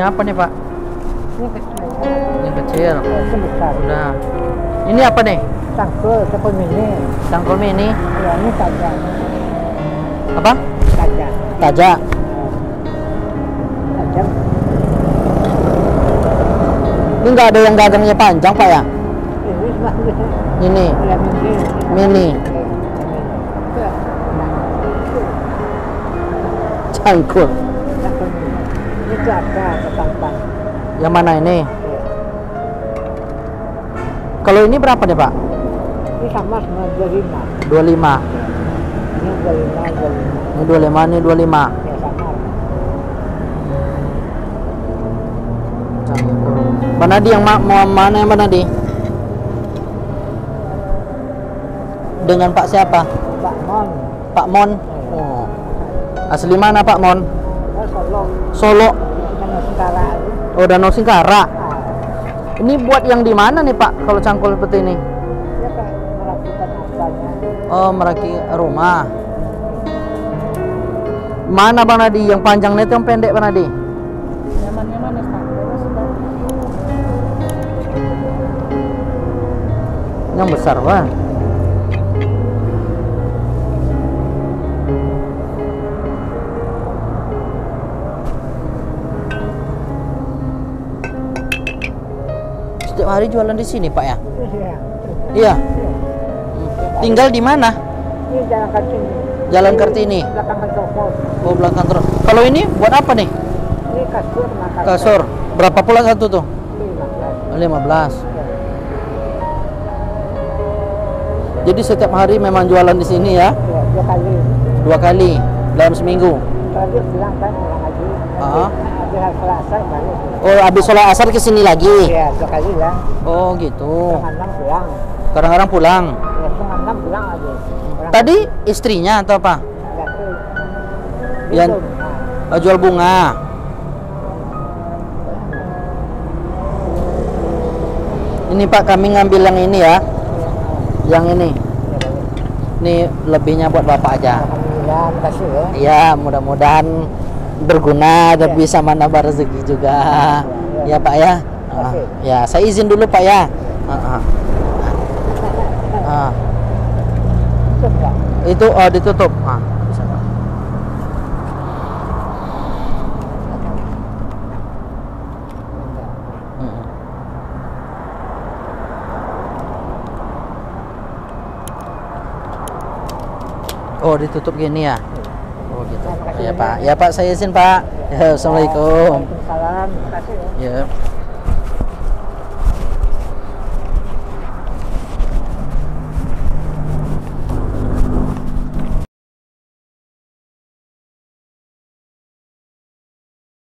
apa nih Pak? Ini kecil. Ini kecil. Itu besar. Udah. Ini apa nih? Cangkul, tepung ini. Cangkul mini. Ya, ini tajam. Apa? Tajam. Taja. Tajam. Ini nggak ada yang gagangnya panjang Pak ya? Ini sebenarnya. Ini Ya, mini. mini. Ya, nah, Cangkul. cangkul ini. Jaga ketangkang. Yang mana ini? Ya. Kalau ini berapa nih Pak? Ini sama semua 25. 25. Ini 25, 25. Ini 25, ini 25. Ya, sama. Cangkul. Mana di yang ma mau mana yang mana di? Dengan Pak siapa? Pak Mon. Pak Mon. Oh. Asli mana Pak Mon? Solo. Solo. Itu. Oh, Danau Singkara. Ah, Ini buat yang di mana nih Pak? Kalau cangkul seperti ini? kayak apanya. Oh, meraki rumah. Mana Bang Nadi? Yang panjangnya itu yang pendek Bang Nadi? Nyamannya mana sudah. Yang besar Bang. Setiap hari jualan di sini Pak ya? Iya. Iya. Tinggal di mana? Ini jalan kaki ini. Jalan Kartini. Belakangan toko. Oh belakang terus. Kalau ini buat apa nih? Ini kasur makan. Kasur. Berapa pula satu tuh? Ini 15. 15. Jadi setiap hari memang jualan di sini ya, Ya, dua kali. dua kali dalam seminggu. Tadi pulang kan pulang. Ah. Habis selasa balik. Oh, habis sholat asar ke sini lagi. Iya, lah. Oh, gitu. Setengah pulang. Kadang-kadang pulang. Ya, setengah enam pulang Tadi istrinya atau apa? nggak tuh. Yan- Itu, nah, Oh, jual bunga. Ini Pak, kami ngambil yang ini ya. Yang ini. Ini lebihnya buat Bapak aja. Alhamdulillah, makasih ya. Ya, mudah-mudahan berguna dan Ya. bisa menambah rezeki juga. Ya, Ya, Pak ya. Ah, Oke. ya, saya izin dulu Pak ya. Ah, ah. Ah, Tutup, Pak. itu oh ditutup. Ah. Mm-mm. Oh, ditutup gini ya. Gitu. Ya. Pak. Ya, Pak, saya izin, Pak. Ya, Assalamualaikum. Waalaikumsalam. Terima kasih. Ya.